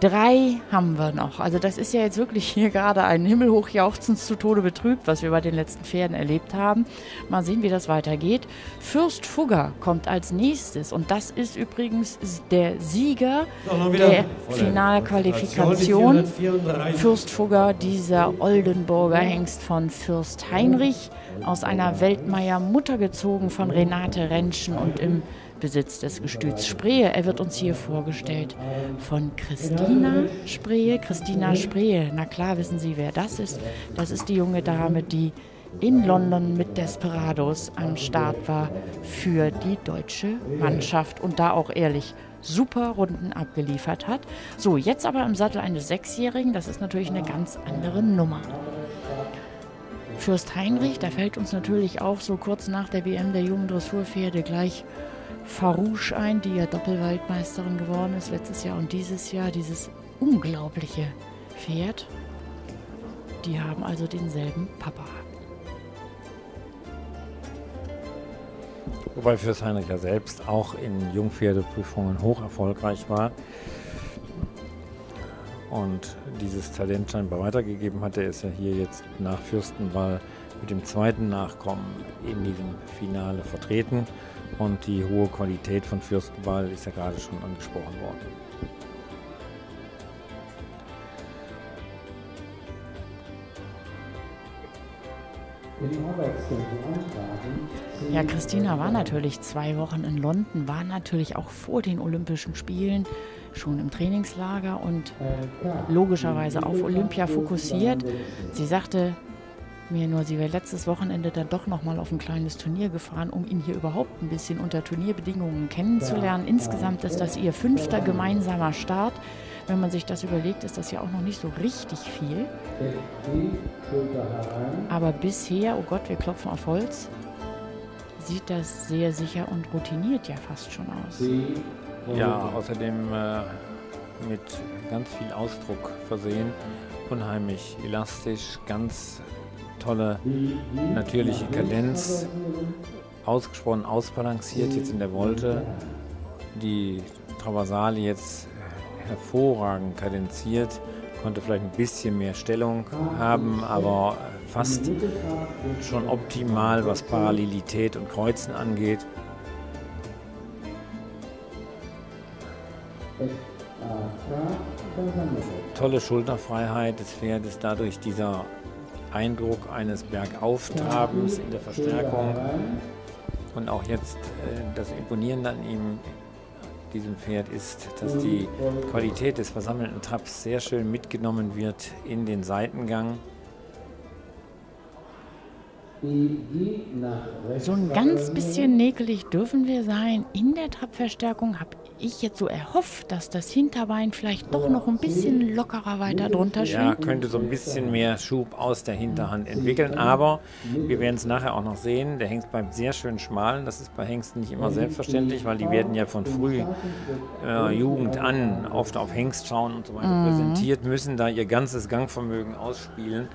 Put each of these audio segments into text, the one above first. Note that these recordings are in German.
Drei haben wir noch. Also das ist ja jetzt wirklich hier gerade ein himmelhoch jauchzens zu Tode betrübt, was wir bei den letzten Pferden erlebt haben. Mal sehen, wie das weitergeht. Fürst Fugger kommt als nächstes und das ist übrigens der Sieger der Finalqualifikation. Fürst Fugger, dieser Oldenburger Hengst von Fürst Heinrich, aus einer Weltmeier Mutter gezogen von Renate Rentschen und im Besitz des Gestüts Sprehe. Er wird uns hier vorgestellt von Christina Sprehe. Christina Sprehe, na klar wissen Sie, wer das ist. Das ist die junge Dame, die in London mit Desperados am Start war für die deutsche Mannschaft und da auch ehrlich super Runden abgeliefert hat. So, jetzt aber im Sattel eines Sechsjährigen, das ist natürlich eine ganz andere Nummer. Fürst Heinrich, da fällt uns natürlich auch so kurz nach der WM der jungen Dressurpferde gleich Farouche ein, die ja Doppelwaldmeisterin geworden ist letztes Jahr und dieses Jahr. Dieses unglaubliche Pferd. Die haben also denselben Papa. Wobei Fürst Heinrich ja selbst auch in Jungpferdeprüfungen hoch erfolgreich war und dieses Talent scheinbar weitergegeben hatte, ist er hier jetzt nach Fürstenwall mit dem zweiten Nachkommen in diesem Finale vertreten. Und die hohe Qualität von Fürstenwall ist ja gerade schon angesprochen worden. Ja, Christina war natürlich zwei Wochen in London, war natürlich auch vor den Olympischen Spielen schon im Trainingslager und logischerweise auf Olympia fokussiert. Sie sagte, mir nur, sie wäre letztes Wochenende dann doch nochmal auf ein kleines Turnier gefahren, um ihn hier überhaupt ein bisschen unter Turnierbedingungen kennenzulernen. Insgesamt ist das ihr fünfter gemeinsamer Start. Wenn man sich das überlegt, ist das ja auch noch nicht so richtig viel. Aber bisher, oh Gott, wir klopfen auf Holz, sieht das sehr sicher und routiniert ja fast schon aus. Ja, außerdem äh, mit ganz viel Ausdruck versehen, unheimlich elastisch, ganz tolle natürliche Kadenz, ausgesprochen ausbalanciert jetzt in der Wolte. Die Traversale jetzt hervorragend kadenziert, konnte vielleicht ein bisschen mehr Stellung haben, aber fast schon optimal, was Parallelität und Kreuzen angeht. Tolle Schulterfreiheit des Pferdes, dadurch dieser Eindruck eines Bergauftrabens in der Verstärkung und auch jetzt äh, das Imponierende an ihm, diesem Pferd, ist, dass die Qualität des versammelten Traps sehr schön mitgenommen wird in den Seitengang. So ein ganz bisschen nägelig dürfen wir sein. In der Trabverstärkung habe ich jetzt so erhofft, dass das Hinterbein vielleicht doch noch ein bisschen lockerer weiter drunter schwingt. Ja, könnte so ein bisschen mehr Schub aus der Hinterhand entwickeln. Aber wir werden es nachher auch noch sehen. Der Hengst bleibt sehr schön schmal. Das ist bei Hengsten nicht immer selbstverständlich, weil die werden ja von früh äh, Jugend an oft auf Hengst schauen und so weiter mhm. präsentiert, müssen da ihr ganzes Gangvermögen ausspielen.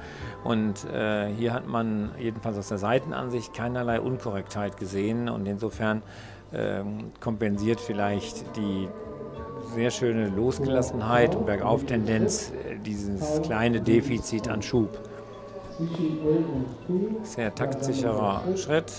Und äh, hier hat man jedenfalls aus der Seitenansicht keinerlei Unkorrektheit gesehen und insofern ähm, kompensiert vielleicht die sehr schöne Losgelassenheit und Bergauftendenz äh, dieses kleine Defizit an Schub. Sehr taktsicherer Schritt.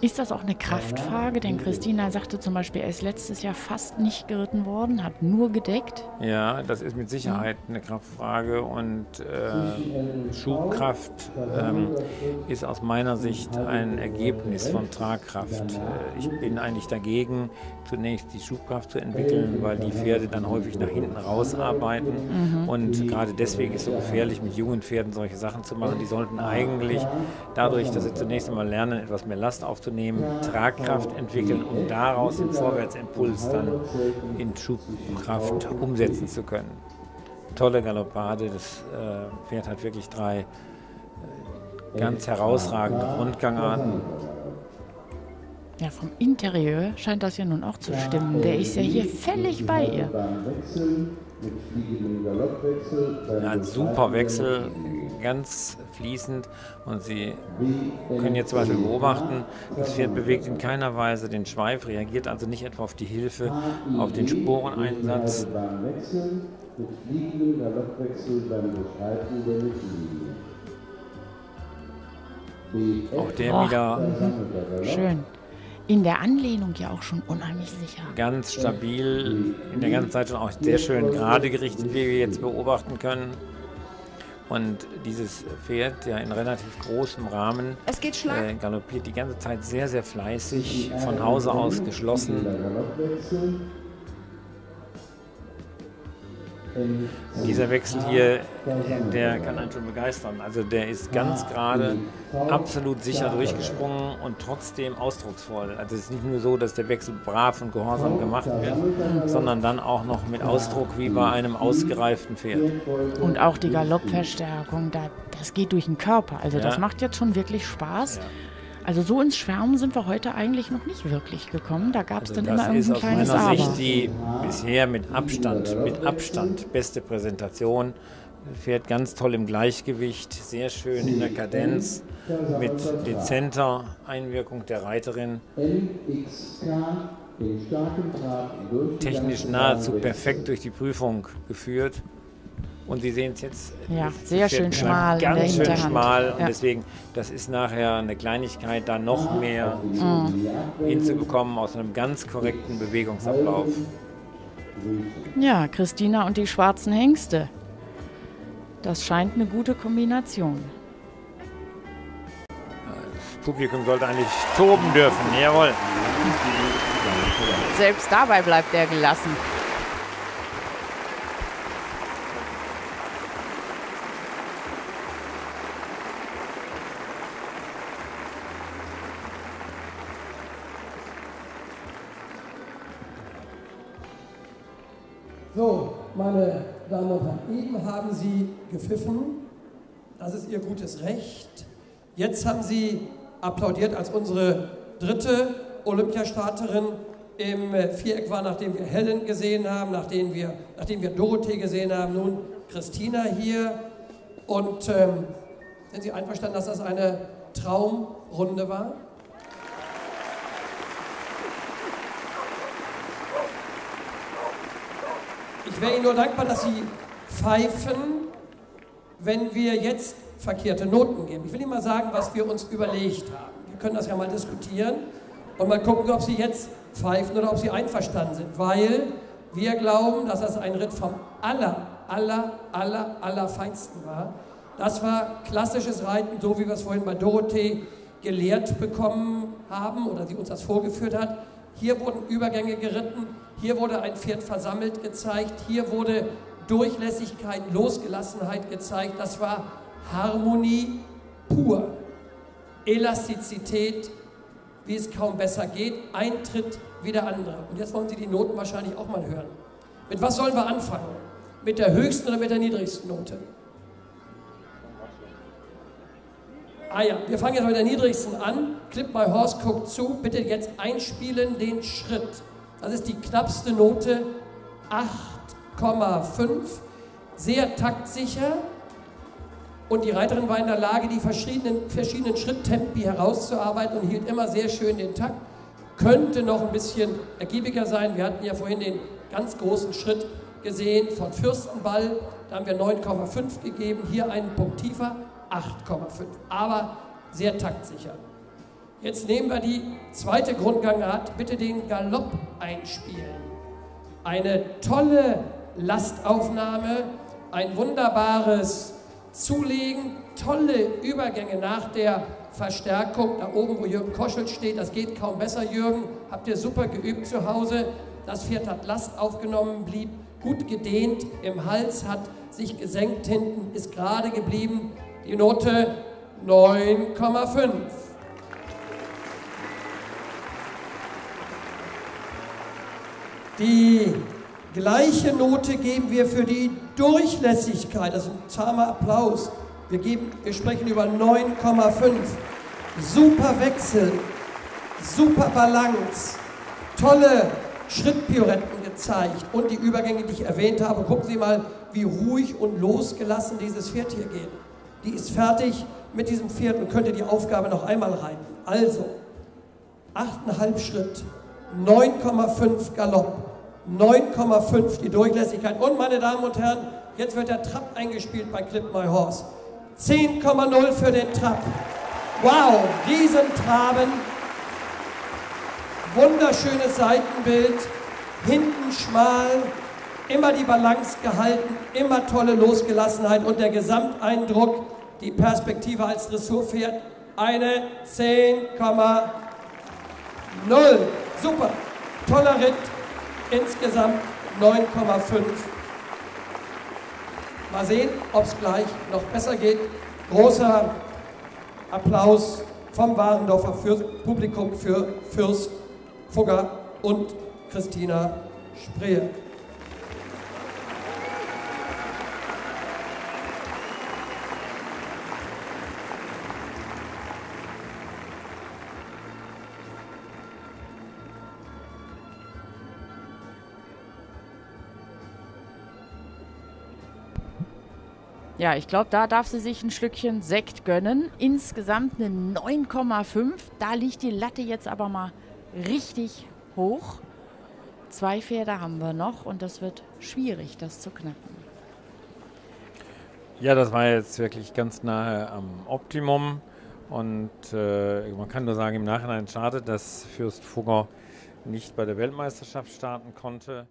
Ist das auch eine Kraftfrage? Denn Christina sagte zum Beispiel, er ist letztes Jahr fast nicht geritten worden, hat nur gedeckt. Ja, das ist mit Sicherheit eine Kraftfrage und äh, Schubkraft ähm, ist aus meiner Sicht ein Ergebnis von Tragkraft. Äh, ich bin eigentlich dagegen, zunächst die Schubkraft zu entwickeln, weil die Pferde dann häufig nach hinten rausarbeiten mhm. und gerade deswegen ist es so gefährlich mit jungen Pferden solche Sachen zu machen. Die sollten eigentlich dadurch, dass sie zunächst einmal lernen, etwas mehr Last aufzunehmen, Tragkraft entwickeln, um daraus den Vorwärtsimpuls dann in Schubkraft umsetzen zu können. Tolle Galoppade, das äh, Pferd hat wirklich drei äh, ganz herausragende Rundgangarten. Ja, vom Interieur scheint das ja nun auch zu stimmen. Der ist ja hier völlig bei ihr. Ja, ein super Wechsel, ganz fließend. Und Sie können jetzt zum Beispiel beobachten, das Pferd bewegt in keiner Weise den Schweif, reagiert also nicht etwa auf die Hilfe, auf den Sporeneinsatz. Mit fliegendem Galoppwechsel beim Beschreiten der Mittellinie. Auch der wieder. Schön in der Anlehnung ja auch schon unheimlich sicher. Ganz stabil, in der ganzen Zeit schon auch sehr schön gerade gerichtet, wie wir jetzt beobachten können. Und dieses Pferd, ja in relativ großem Rahmen, äh, galoppiert die ganze Zeit sehr, sehr fleißig, von Hause aus geschlossen. Dieser Wechsel hier, der kann einen schon begeistern. Also der ist ganz gerade, absolut sicher durchgesprungen und trotzdem ausdrucksvoll. Also es ist nicht nur so, dass der Wechsel brav und gehorsam gemacht wird, sondern dann auch noch mit Ausdruck wie bei einem ausgereiften Pferd. Und auch die Galoppverstärkung, das geht durch den Körper. Also das macht jetzt schon wirklich Spaß. Ja. Also so ins Schwärmen sind wir heute eigentlich noch nicht wirklich gekommen. Da gab es also dann immer irgendein kleines Das ist aus meiner Sicht die bisher mit Abstand, mit Abstand beste Präsentation. Fährt ganz toll im Gleichgewicht, sehr schön in der Kadenz, mit dezenter Einwirkung der Reiterin. Technisch nahezu perfekt durch die Prüfung geführt. Und Sie sehen es jetzt. Ja, sehr schön schmal. Ganz schön schmal. Und deswegen, das ist nachher eine Kleinigkeit, da noch mehr mhm. hinzubekommen aus einem ganz korrekten Bewegungsablauf. Ja, Christina und die schwarzen Hengste. Das scheint eine gute Kombination. Das Publikum sollte eigentlich toben dürfen, jawohl. Selbst dabei bleibt er gelassen. So, meine Damen und Herren, eben haben Sie gepfiffen. Das ist Ihr gutes Recht. Jetzt haben Sie applaudiert, als unsere dritte Olympiastarterin im Viereck war, nachdem wir Helen gesehen haben, nachdem wir, nachdem wir Dorothee gesehen haben, nun Christina hier. Und ähm, sind Sie einverstanden, dass das eine Traumrunde war? Ich wäre Ihnen nur dankbar, dass Sie pfeifen, wenn wir jetzt verkehrte Noten geben. Ich will Ihnen mal sagen, was wir uns überlegt haben. Wir können das ja mal diskutieren und mal gucken, ob Sie jetzt pfeifen oder ob Sie einverstanden sind, weil wir glauben, dass das ein Ritt vom aller, aller, aller, aller Feinsten war. Das war klassisches Reiten, so wie wir es vorhin bei Dorothee gelehrt bekommen haben oder sie uns das vorgeführt hat. Hier wurden Übergänge geritten, hier wurde ein Pferd versammelt gezeigt, hier wurde Durchlässigkeit, Losgelassenheit gezeigt. Das war Harmonie pur. Elastizität, wie es kaum besser geht. Ein Tritt wie der andere. Und jetzt wollen Sie die Noten wahrscheinlich auch mal hören. Mit was sollen wir anfangen? Mit der höchsten oder mit der niedrigsten Note? Ah ja, wir fangen jetzt mit der niedrigsten an. Clip My Horse guckt zu. Bitte jetzt einspielen den Schritt. Das ist die knappste Note 8,5. Sehr taktsicher. Und die Reiterin war in der Lage, die verschiedenen, verschiedenen Schritttempi herauszuarbeiten und hielt immer sehr schön den Takt. Könnte noch ein bisschen ergiebiger sein. Wir hatten ja vorhin den ganz großen Schritt gesehen von Fürstenball. Da haben wir 9,5 gegeben. Hier einen Punkt tiefer. 8,5. Aber sehr taktsicher. Jetzt nehmen wir die zweite Grundgangart. Bitte den Galopp einspielen. Eine tolle Lastaufnahme, ein wunderbares Zulegen, tolle Übergänge nach der Verstärkung. Da oben, wo Jürgen Koschel steht, das geht kaum besser, Jürgen. Habt ihr super geübt zu Hause. Das Pferd hat Last aufgenommen, blieb gut gedehnt im Hals, hat sich gesenkt hinten, ist gerade geblieben, die Note 9,5. Die gleiche Note geben wir für die Durchlässigkeit. Ist ein zahmer Applaus. Wir, geben, wir sprechen über 9,5. Super Wechsel. super Balance, tolle Schrittpirouetten gezeigt und die Übergänge, die ich erwähnt habe. Gucken Sie mal, wie ruhig und losgelassen dieses Pferd hier geht. Die ist fertig mit diesem Pferd und könnte die Aufgabe noch einmal reiten. Also, 8,5 Schritt, 9,5 Galopp, 9,5 die Durchlässigkeit. Und meine Damen und Herren, jetzt wird der Trab eingespielt bei Clip My Horse. 10,0 für den Trab. Wow, Riesentraben. Wunderschönes Seitenbild. Hinten schmal, immer die Balance gehalten, immer tolle Losgelassenheit und der Gesamteindruck, die Perspektive als Dressurpferd, eine 10,0. Super, toller Ritt, insgesamt 9,5. Mal sehen, ob es gleich noch besser geht. Großer Applaus vom Warendorfer Publikum für Fürst Fugger und Christina Spree. Ja, ich glaube, da darf sie sich ein Schlückchen Sekt gönnen. Insgesamt eine 9,5. Da liegt die Latte jetzt aber mal richtig hoch. Zwei Pferde haben wir noch und das wird schwierig, das zu knacken. Ja, das war jetzt wirklich ganz nahe am Optimum. Und äh, man kann nur sagen, im Nachhinein schade, dass Fürst Fugger nicht bei der Weltmeisterschaft starten konnte.